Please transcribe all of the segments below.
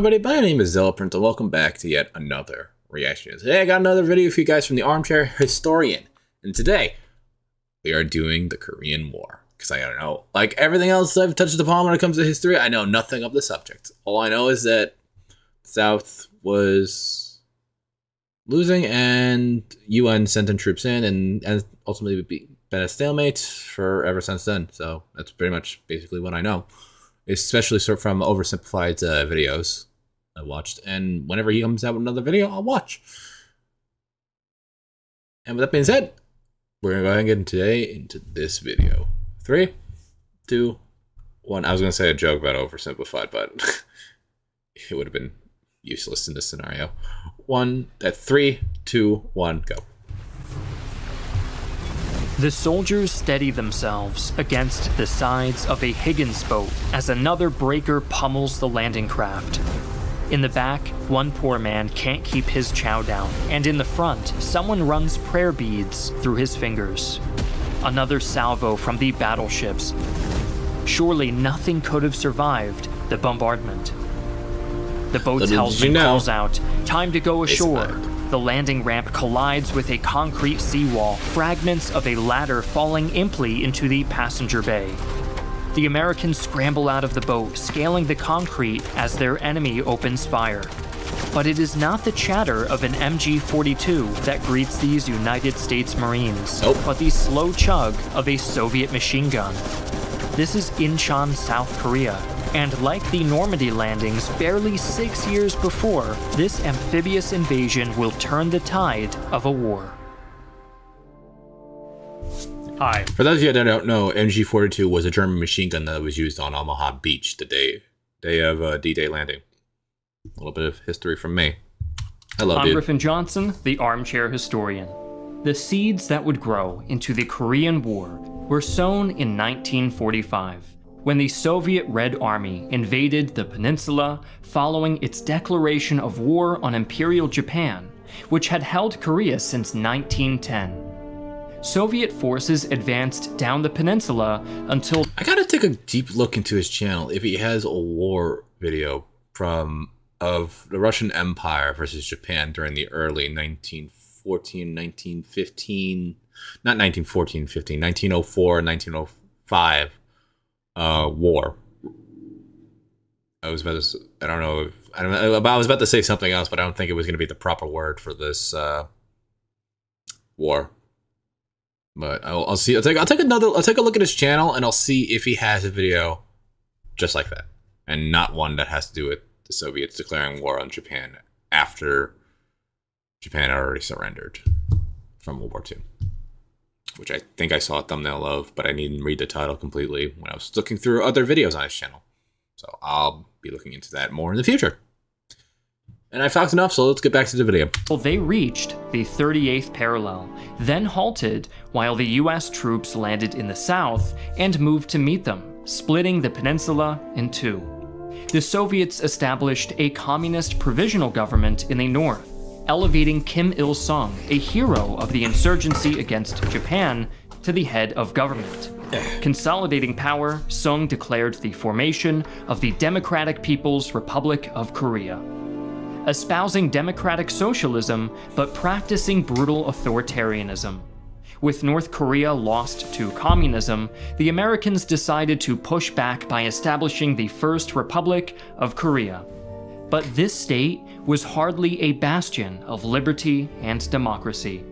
everybody? My name is ZealetPrince, and welcome back to yet another reaction. Today I got another video for you guys from the Armchair Historian, and today we are doing the Korean War. Because I don't know, like everything else I've touched upon when it comes to history, I know nothing of the subject. All I know is that South was losing, and UN sent in troops in, and, and ultimately been a stalemate for ever since then. So that's pretty much basically what I know especially sort from oversimplified uh, videos I watched. And whenever he comes out with another video, I'll watch. And with that being said, we're gonna go ahead and get into today into this video. Three, two, one. I was gonna say a joke about oversimplified, but it would have been useless in this scenario. One, at three, two, one, go. The soldiers steady themselves against the sides of a Higgins boat as another breaker pummels the landing craft. In the back, one poor man can't keep his chow down, and in the front, someone runs prayer beads through his fingers. Another salvo from the battleships. Surely nothing could have survived the bombardment. The boat's helmsman calls out, Time to go ashore. The landing ramp collides with a concrete seawall, fragments of a ladder falling imply into the passenger bay. The Americans scramble out of the boat, scaling the concrete as their enemy opens fire. But it is not the chatter of an MG 42 that greets these United States Marines, nope. but the slow chug of a Soviet machine gun. This is Incheon, South Korea, and like the Normandy landings barely six years before, this amphibious invasion will turn the tide of a war. Hi. For those of you that don't know, MG-42 was a German machine gun that was used on Omaha Beach the day, day of uh, D-Day landing. A little bit of history from me. Hello, I'm dude. Griffin Johnson, the armchair historian. The seeds that would grow into the Korean War were sown in 1945 when the Soviet Red Army invaded the peninsula following its declaration of war on Imperial Japan, which had held Korea since 1910. Soviet forces advanced down the peninsula until. I gotta take a deep look into his channel if he has a war video from of the Russian Empire versus Japan during the early 1914, 1915, not 1914, 15, 1904, 1905 uh, war. I was about to. I don't know. I. I was about to say something else, but I don't think it was going to be the proper word for this uh, war. But I'll, I'll, see. I'll take. I'll take another. I'll take a look at his channel, and I'll see if he has a video just like that, and not one that has to do with the Soviets declaring war on Japan after Japan already surrendered from World War II which I think I saw a thumbnail of, but I didn't read the title completely when I was looking through other videos on his channel. So I'll be looking into that more in the future. And I've talked enough, so let's get back to the video. Well, they reached the 38th parallel, then halted while the US troops landed in the south and moved to meet them, splitting the peninsula in two. The Soviets established a communist provisional government in the north, elevating Kim Il sung, a hero of the insurgency against Japan, to the head of government. Consolidating power, Sung declared the formation of the Democratic People's Republic of Korea. Espousing democratic socialism, but practicing brutal authoritarianism. With North Korea lost to communism, the Americans decided to push back by establishing the First Republic of Korea. But this state was hardly a bastion of liberty and democracy.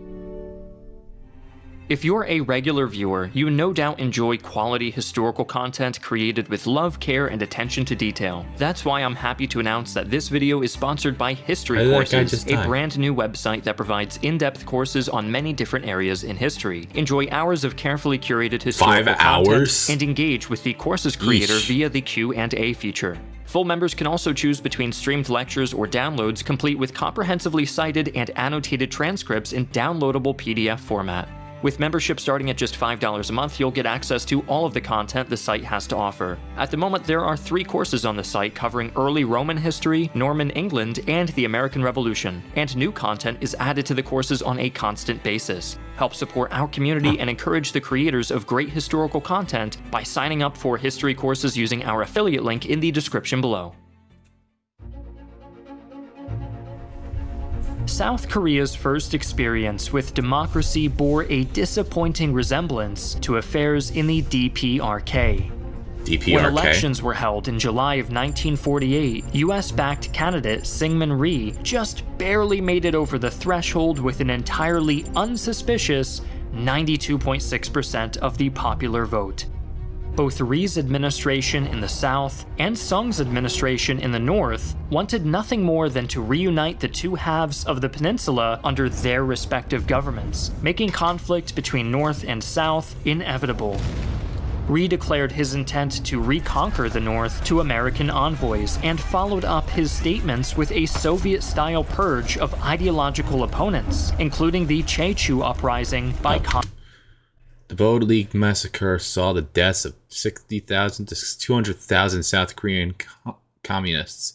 If you're a regular viewer, you no doubt enjoy quality historical content created with love, care, and attention to detail. That's why I'm happy to announce that this video is sponsored by History Courses, a brand new website that provides in-depth courses on many different areas in history. Enjoy hours of carefully curated historical Five hours? content and engage with the course's creator Eesh. via the Q&A feature. Full members can also choose between streamed lectures or downloads complete with comprehensively cited and annotated transcripts in downloadable PDF format. With membership starting at just $5 a month, you'll get access to all of the content the site has to offer. At the moment, there are three courses on the site covering early Roman history, Norman England, and the American Revolution, and new content is added to the courses on a constant basis. Help support our community and encourage the creators of great historical content by signing up for history courses using our affiliate link in the description below. South Korea's first experience with democracy bore a disappointing resemblance to affairs in the DPRK. DPRK. When elections were held in July of 1948, US backed candidate Syngman Rhee just barely made it over the threshold with an entirely unsuspicious 92.6% of the popular vote. Both Rhee's administration in the South and Sung's administration in the North wanted nothing more than to reunite the two halves of the peninsula under their respective governments, making conflict between North and South inevitable. Rhee declared his intent to reconquer the North to American envoys and followed up his statements with a Soviet style purge of ideological opponents, including the Jeju uprising by. Con- the Bodo League massacre saw the deaths of 60,000 to 200,000 South Korean co- communists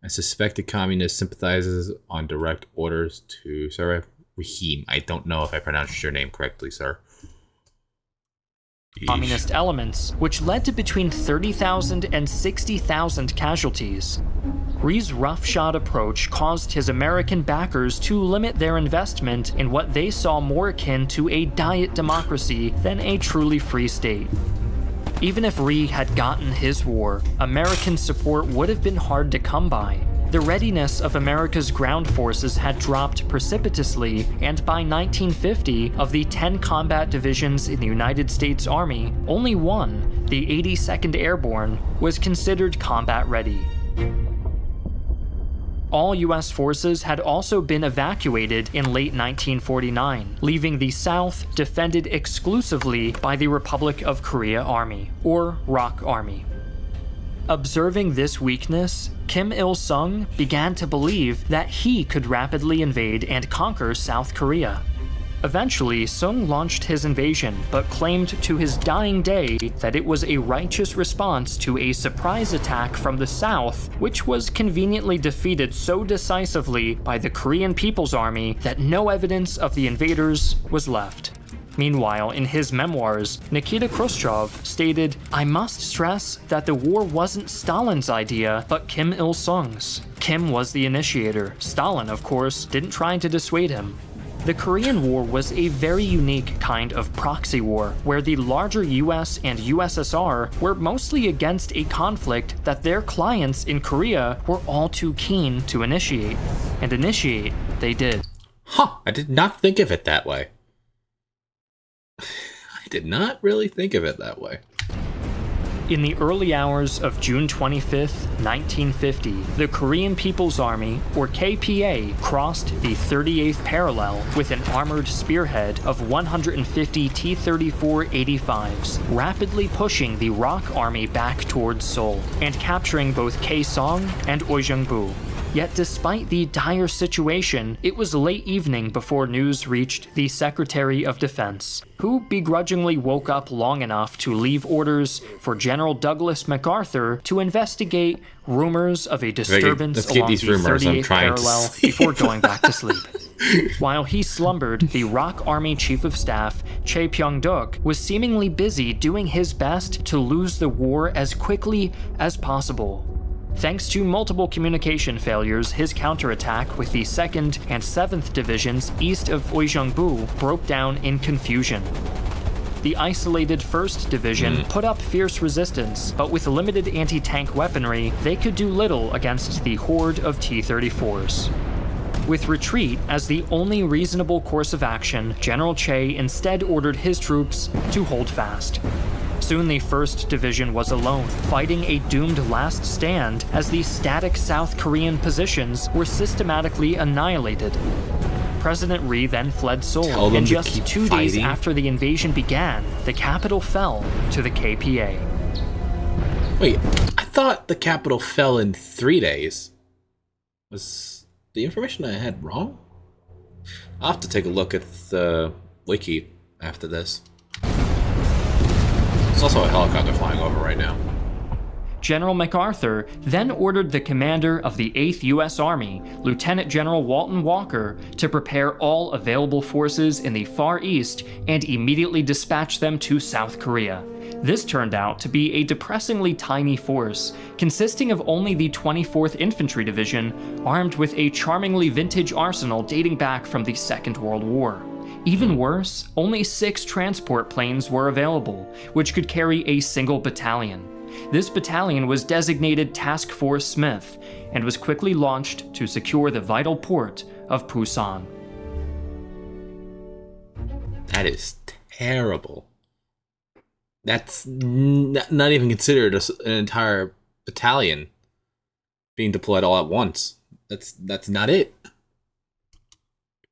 and suspected communist sympathizers on direct orders to Sarah Rahim. I don't know if I pronounced your name correctly, sir. Communist elements, which led to between 30,000 and 60,000 casualties. Rhee's roughshod approach caused his American backers to limit their investment in what they saw more akin to a diet democracy than a truly free state. Even if Rhee had gotten his war, American support would have been hard to come by. The readiness of America's ground forces had dropped precipitously, and by 1950, of the 10 combat divisions in the United States Army, only one, the 82nd Airborne, was considered combat ready. All US forces had also been evacuated in late 1949, leaving the South defended exclusively by the Republic of Korea Army, or ROK Army. Observing this weakness, Kim Il sung began to believe that he could rapidly invade and conquer South Korea. Eventually, Sung launched his invasion, but claimed to his dying day that it was a righteous response to a surprise attack from the south, which was conveniently defeated so decisively by the Korean People's Army that no evidence of the invaders was left. Meanwhile, in his memoirs, Nikita Khrushchev stated, I must stress that the war wasn't Stalin's idea, but Kim Il sung's. Kim was the initiator. Stalin, of course, didn't try to dissuade him. The Korean War was a very unique kind of proxy war, where the larger US and USSR were mostly against a conflict that their clients in Korea were all too keen to initiate. And initiate they did. Huh, I did not think of it that way. Did not really think of it that way. In the early hours of June 25, 1950, the Korean People's Army, or KPA, crossed the 38th parallel with an armored spearhead of 150 T 34 85s, rapidly pushing the ROK Army back towards Seoul and capturing both Kaesong and Uijeongbu. Yet, despite the dire situation, it was late evening before news reached the Secretary of Defense, who begrudgingly woke up long enough to leave orders for General Douglas MacArthur to investigate rumors of a disturbance let's along the rumors. I'm 38th trying parallel before going back to sleep. While he slumbered, the ROK Army Chief of Staff, Chae Pyong-duk, was seemingly busy doing his best to lose the war as quickly as possible. Thanks to multiple communication failures, his counterattack with the 2nd and 7th Divisions east of Uijeongbu broke down in confusion. The isolated 1st Division hmm. put up fierce resistance, but with limited anti tank weaponry, they could do little against the horde of T 34s. With retreat as the only reasonable course of action, General Chae instead ordered his troops to hold fast. Soon the 1st Division was alone, fighting a doomed last stand as the static South Korean positions were systematically annihilated. President Rhee then fled Seoul, and just two days after the invasion began, the capital fell to the KPA. Wait, I thought the capital fell in three days. Was the information I had wrong? I'll have to take a look at the wiki after this. There's also a helicopter flying over right now. General MacArthur then ordered the commander of the 8th U.S. Army, Lieutenant General Walton Walker, to prepare all available forces in the Far East and immediately dispatch them to South Korea. This turned out to be a depressingly tiny force, consisting of only the 24th Infantry Division, armed with a charmingly vintage arsenal dating back from the Second World War. Even worse, only six transport planes were available, which could carry a single battalion. This battalion was designated Task Force Smith and was quickly launched to secure the vital port of Pusan. That is terrible. That's not even considered a, an entire battalion being deployed all at once. That's that's not it.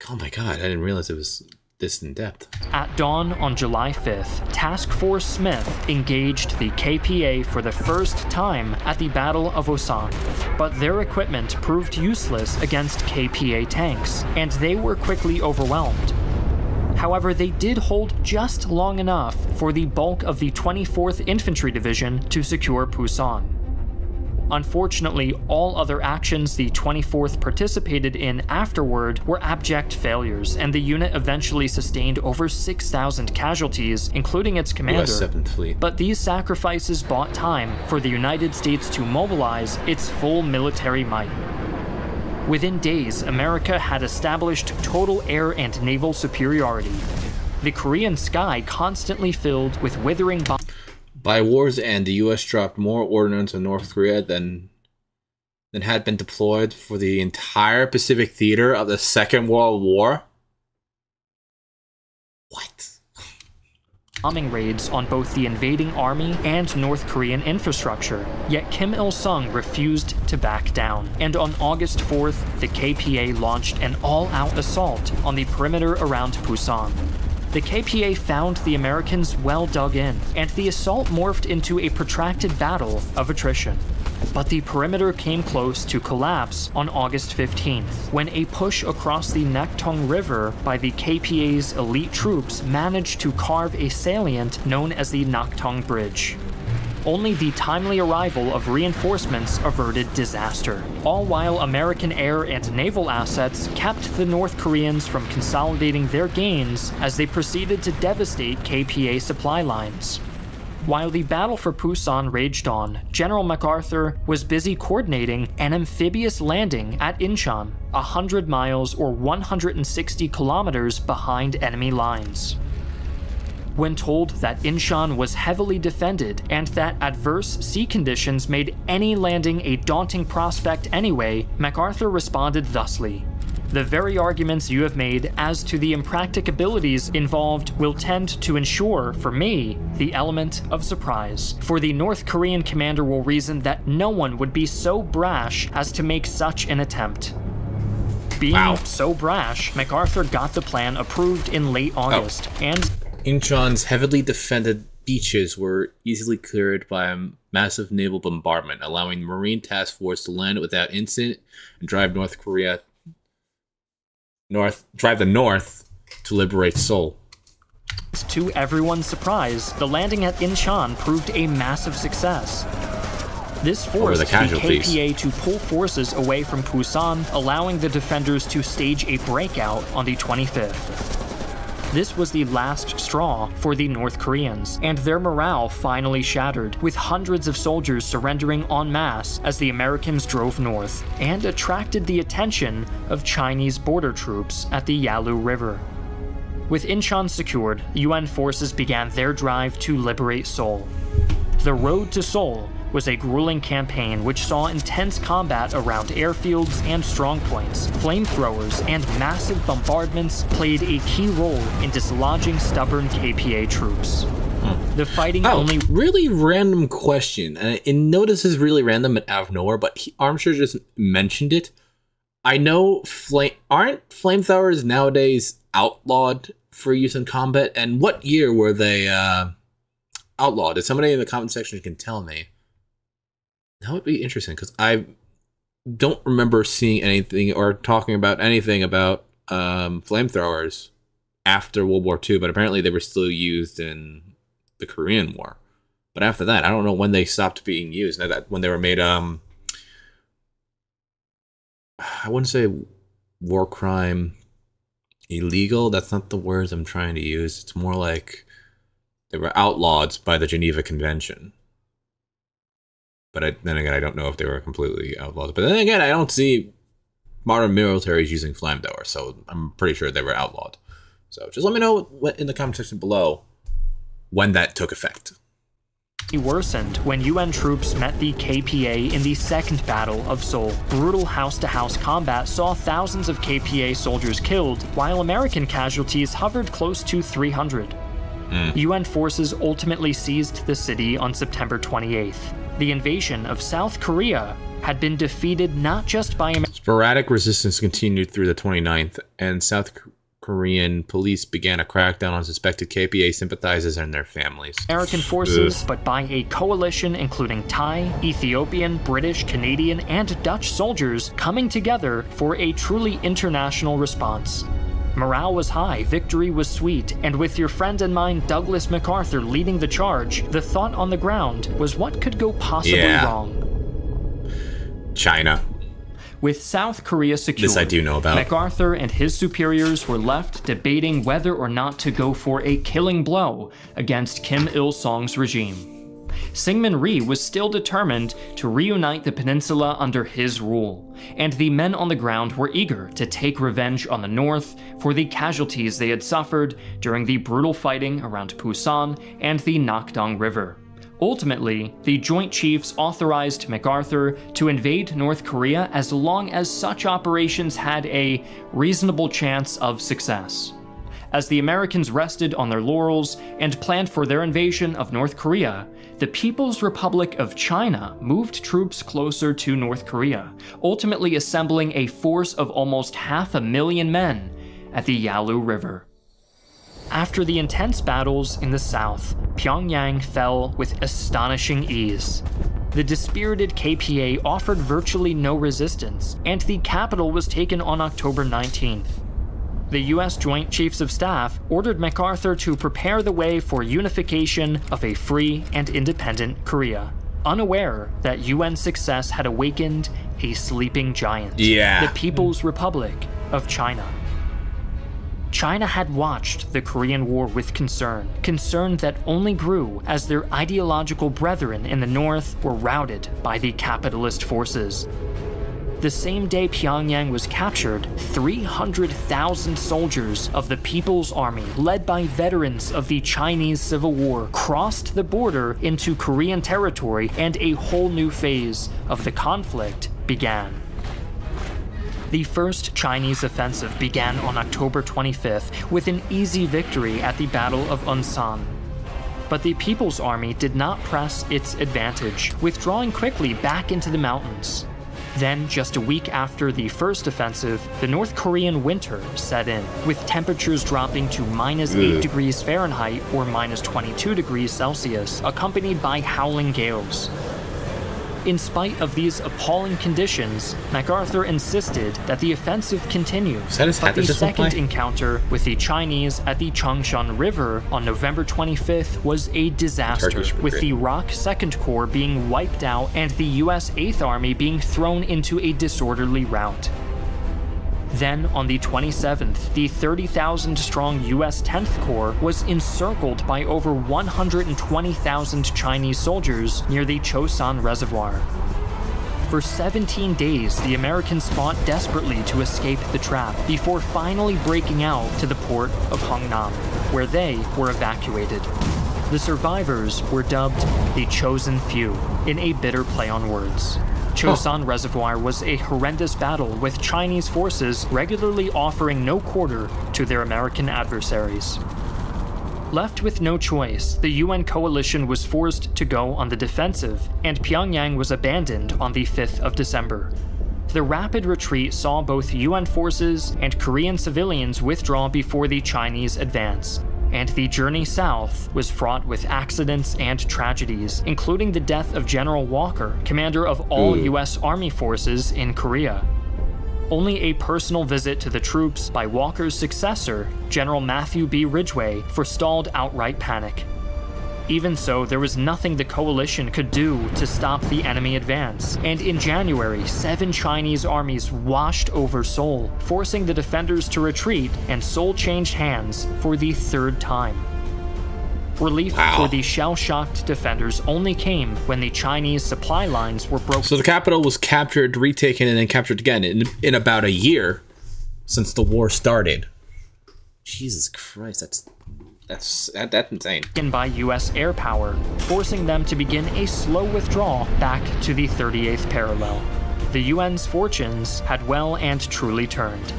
Oh my god, I didn't realize it was this in depth. At dawn on July 5th, Task Force Smith engaged the KPA for the first time at the Battle of Osan. But their equipment proved useless against KPA tanks, and they were quickly overwhelmed. However, they did hold just long enough for the bulk of the 24th Infantry Division to secure Pusan. Unfortunately, all other actions the 24th participated in afterward were abject failures, and the unit eventually sustained over 6,000 casualties, including its commander. US 7th Fleet. But these sacrifices bought time for the United States to mobilize its full military might. Within days, America had established total air and naval superiority. The Korean sky constantly filled with withering bombs. By war's end, the U.S. dropped more ordnance on North Korea than than had been deployed for the entire Pacific theater of the Second World War. What? bombing raids on both the invading army and North Korean infrastructure. Yet Kim Il sung refused to back down, and on August 4th, the KPA launched an all out assault on the perimeter around Pusan. The KPA found the Americans well dug in, and the assault morphed into a protracted battle of attrition. But the perimeter came close to collapse on August 15th, when a push across the Naktong River by the KPA's elite troops managed to carve a salient known as the Naktong Bulge. Only the timely arrival of reinforcements averted disaster, all while American air and naval assets kept the North Koreans from consolidating their gains as they proceeded to devastate KPA supply lines. While the battle for Pusan raged on, General MacArthur was busy coordinating an amphibious landing at Incheon, 100 miles or 160 kilometers behind enemy lines. When told that Incheon was heavily defended and that adverse sea conditions made any landing a daunting prospect anyway, MacArthur responded thusly the very arguments you have made as to the impracticabilities involved will tend to ensure, for me, the element of surprise. For the North Korean commander will reason that no one would be so brash as to make such an attempt. Being wow. so brash, MacArthur got the plan approved in late oh. August, oh. and Incheon's heavily defended beaches were easily cleared by a massive naval bombardment, allowing the Marine Task Force to land without incident and drive North Korea north, drive the north to liberate Seoul. To everyone's surprise, the landing at Incheon proved a massive success. This forced the, the, KPA to pull forces away from Pusan, allowing the defenders to stage a breakout on the 25th. This was the last straw for the North Koreans, and their morale finally shattered, with hundreds of soldiers surrendering en masse as the Americans drove north, and attracted the attention of Chinese border troops at the Yalu River. With Incheon secured, UN forces began their drive to liberate Seoul. The road to Seoul was a grueling campaign which saw intense combat around airfields and strongpoints. Flamethrowers and massive bombardments played a key role in dislodging stubborn KPA troops. The fighting oh, only really random question, and, notice is really random and out of nowhere, but he, Armstrong just mentioned it. I know flame aren't flamethrowers nowadays outlawed for use in combat, and what year were they uh, outlawed? If somebody in the comment section can tell me. That would be interesting because I don't remember seeing anything or talking about anything about um, flamethrowers after World War II, but apparently they were still used in the Korean War. But after that, I don't know when they stopped being used. Now That when they were made, um, I wouldn't say war crime illegal. That's not the words I'm trying to use. It's more like they were outlawed by the Geneva Convention. But I, then again, I don't know if they were completely outlawed. But then again, I don't see modern militaries using flamethrower, so I'm pretty sure they were outlawed. So just let me know what, in the comment section below when that took effect. It worsened when UN troops met the KPA in the Second Battle of Seoul. Brutal house to house combat saw thousands of KPA soldiers killed, while American casualties hovered close to 300. Mm. UN forces ultimately seized the city on September 28th. The invasion of South Korea had been defeated not just by Amer- sporadic resistance continued through the 29th, and South Korean police began a crackdown on suspected KPA sympathizers and their families. American forces, Ugh. but by a coalition including Thai, Ethiopian, British, Canadian, and Dutch soldiers coming together for a truly international response. Morale was high, victory was sweet, and with your friend and mine Douglas MacArthur leading the charge, the thought on the ground was what could go possibly yeah. wrong. China. With South Korea secured, this I do know about. MacArthur and his superiors were left debating whether or not to go for a killing blow against Kim Il sung's regime. Syngman Rhee was still determined to reunite the peninsula under his rule, and the men on the ground were eager to take revenge on the North for the casualties they had suffered during the brutal fighting around Pusan and the Nakdong River. Ultimately, the Joint Chiefs authorized MacArthur to invade North Korea as long as such operations had a reasonable chance of success. As the Americans rested on their laurels and planned for their invasion of North Korea, the People's Republic of China moved troops closer to North Korea, ultimately assembling a force of almost half a million men at the Yalu River. After the intense battles in the south, Pyongyang fell with astonishing ease. The dispirited KPA offered virtually no resistance, and the capital was taken on October 19th. The US Joint Chiefs of Staff ordered MacArthur to prepare the way for unification of a free and independent Korea, unaware that UN success had awakened a sleeping giant, yeah. the People's Republic of China. China had watched the Korean War with concern, concern that only grew as their ideological brethren in the north were routed by the capitalist forces. The same day Pyongyang was captured, 300,000 soldiers of the People's Army, led by veterans of the Chinese Civil War, crossed the border into Korean territory and a whole new phase of the conflict began. The first Chinese offensive began on October 25th with an easy victory at the Battle of Unsan. But the People's Army did not press its advantage, withdrawing quickly back into the mountains. Then, just a week after the first offensive, the North Korean winter set in, with temperatures dropping to minus 8 degrees Fahrenheit or minus 22 degrees Celsius, accompanied by howling gales. In spite of these appalling conditions, MacArthur insisted that the offensive continue. but the second encounter with the Chinese at the Ch'ongch'on River on November 25th was a disaster, with the ROK Second Corps being wiped out and the US 8th Army being thrown into a disorderly rout. Then, on the 27th, the 30,000 strong US 10th Corps was encircled by over 120,000 Chinese soldiers near the Chosin Reservoir. For 17 days, the Americans fought desperately to escape the trap before finally breaking out to the port of Hungnam, where they were evacuated. The survivors were dubbed the Chosen Few, in a bitter play on words. Chosin oh. Reservoir was a horrendous battle with Chinese forces regularly offering no quarter to their American adversaries. Left with no choice, the UN coalition was forced to go on the defensive, and Pyongyang was abandoned on the 5th of December. The rapid retreat saw both UN forces and Korean civilians withdraw before the Chinese advance, and the journey south was fraught with accidents and tragedies, including the death of General Walker, commander of all U.S. Army forces in Korea. Only a personal visit to the troops by Walker's successor, General Matthew B. Ridgway, forestalled outright panic. Even so, there was nothing the coalition could do to stop the enemy advance, and in January, seven Chinese armies washed over Seoul, forcing the defenders to retreat, and Seoul changed hands for the third time. Relief Wow. for the shell shocked defenders only came when the Chinese supply lines were broken. So the capital was captured, retaken, and then captured again in, in about a year since the war started. Jesus Christ, that's that's that, that's insane. by U.S. air power, forcing them to begin a slow withdrawal back to the 38th parallel. The UN's fortunes had well and truly turned.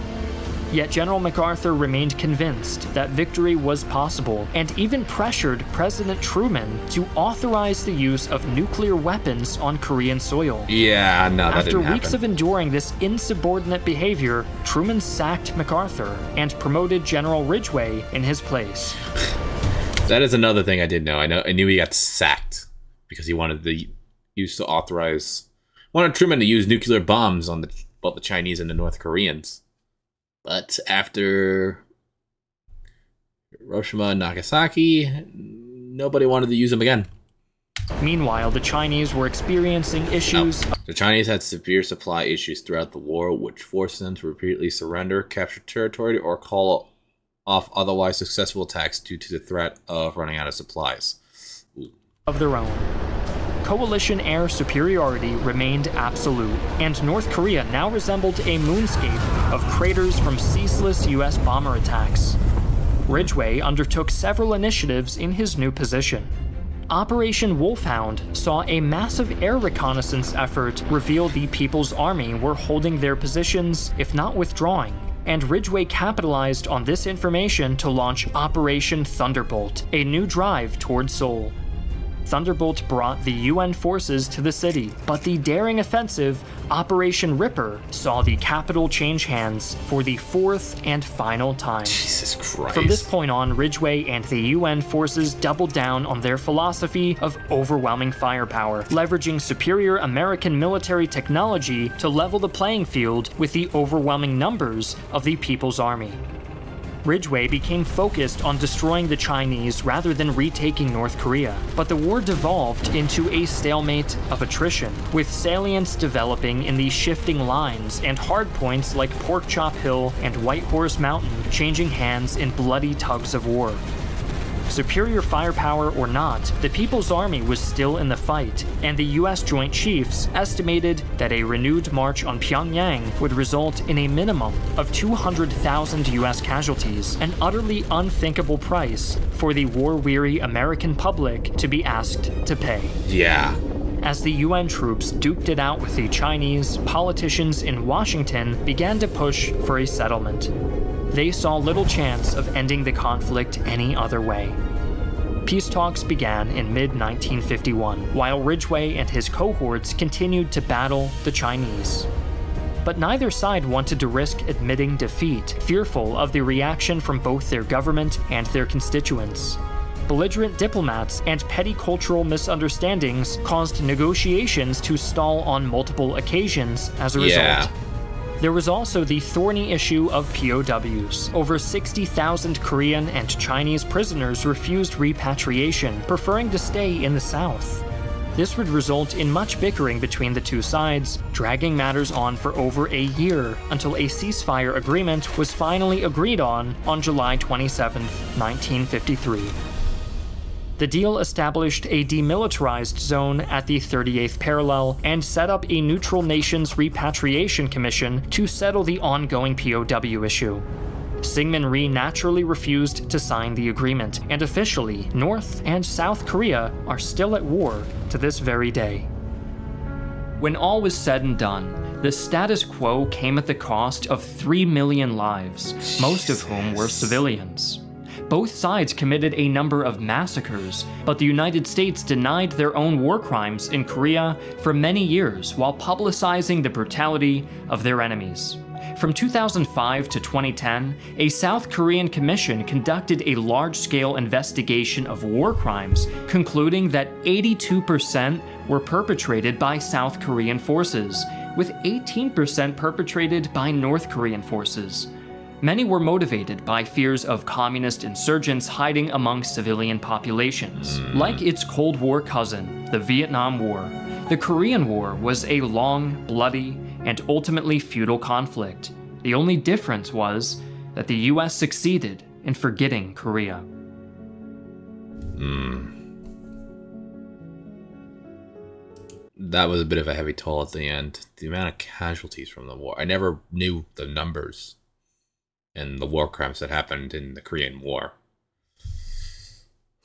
Yet General MacArthur remained convinced that victory was possible and even pressured President Truman to authorize the use of nuclear weapons on Korean soil. Yeah, no, that After weeks happen. of enduring this insubordinate behavior, Truman sacked MacArthur and promoted General Ridgway in his place. that is another thing I did know. I know I knew he got sacked because he wanted the used to authorize wanted Truman to use nuclear bombs on the both the Chinese and the North Koreans. But after Hiroshima and Nagasaki, nobody wanted to use them again. Meanwhile, the Chinese were experiencing issues The Chinese had severe supply issues throughout the war, which forced them to repeatedly surrender, capture territory, or call off otherwise successful attacks due to the threat of running out of supplies. of their own. Coalition air superiority remained absolute, and North Korea now resembled a moonscape of craters from ceaseless US bomber attacks. Ridgway undertook several initiatives in his new position. Operation Wolfhound saw a massive air reconnaissance effort reveal the People's Army were holding their positions, if not withdrawing, and Ridgway capitalized on this information to launch Operation Thunderbolt, a new drive toward Seoul. Thunderbolt brought the UN forces to the city, but the daring offensive, Operation Ripper, saw the capital change hands for the fourth and final time. Jesus Christ. From this point on, Ridgway and the UN forces doubled down on their philosophy of overwhelming firepower, leveraging superior American military technology to level the playing field with the overwhelming numbers of the People's Army. Ridgway became focused on destroying the Chinese rather than retaking North Korea, but the war devolved into a stalemate of attrition, with salients developing in the shifting lines and hardpoints like Porkchop Hill and White Horse Mountain changing hands in bloody tugs of war. Superior firepower or not, the People's Army was still in the fight, and the US Joint Chiefs estimated that a renewed march on Pyongyang would result in a minimum of 200,000 US casualties, an utterly unthinkable price for the war weary American public to be asked to pay. Yeah. As the UN troops duked it out with the Chinese, politicians in Washington began to push for a settlement. They saw little chance of ending the conflict any other way. Peace talks began in mid 1951, while Ridgway and his cohorts continued to battle the Chinese. But neither side wanted to risk admitting defeat, fearful of the reaction from both their government and their constituents. Belligerent diplomats and petty cultural misunderstandings caused negotiations to stall on multiple occasions as a result. There was also the thorny issue of POWs. Over 60,000 Korean and Chinese prisoners refused repatriation, preferring to stay in the South. This would result in much bickering between the two sides, dragging matters on for over a year until a ceasefire agreement was finally agreed on on July 27, 1953. The deal established a demilitarized zone at the 38th parallel and set up a neutral nations repatriation commission to settle the ongoing POW issue. Syngman Rhee naturally refused to sign the agreement, and officially, North and South Korea are still at war to this very day. When all was said and done, the status quo came at the cost of 3 million lives, most of whom were civilians. Both sides committed a number of massacres, but the United States denied their own war crimes in Korea for many years while publicizing the brutality of their enemies. From 2005 to 2010, a South Korean commission conducted a large scale investigation of war crimes, concluding that 82% were perpetrated by South Korean forces, with 18% perpetrated by North Korean forces. Many were motivated by fears of communist insurgents hiding among civilian populations. Hmm. Like its Cold War cousin, the Vietnam War, the Korean War was a long, bloody, and ultimately futile conflict. The only difference was that the US succeeded in forgetting Korea. Hmm. That was a bit of a heavy toll at the end. The amount of casualties from the war. I never knew the numbers and the war crimes that happened in the Korean War.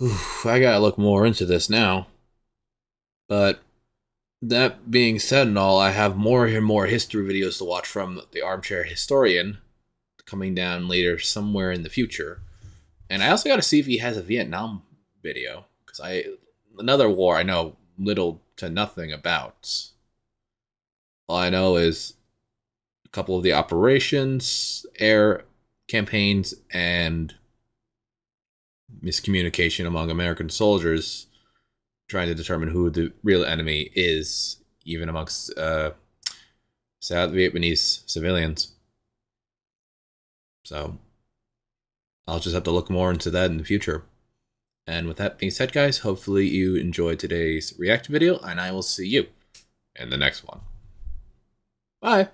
Oof, I gotta look more into this now. But that being said and all, I have more and more history videos to watch from the Armchair Historian coming down later somewhere in the future. And I also got to see if he has a Vietnam video because I another war I know little to nothing about. All I know is a couple of the operations, air campaigns, and miscommunication among American soldiers trying to determine who the real enemy is, even amongst uh, South Vietnamese civilians. So I'll just have to look more into that in the future. And with that being said, guys, hopefully you enjoyed today's react video, and I will see you in the next one. Bye.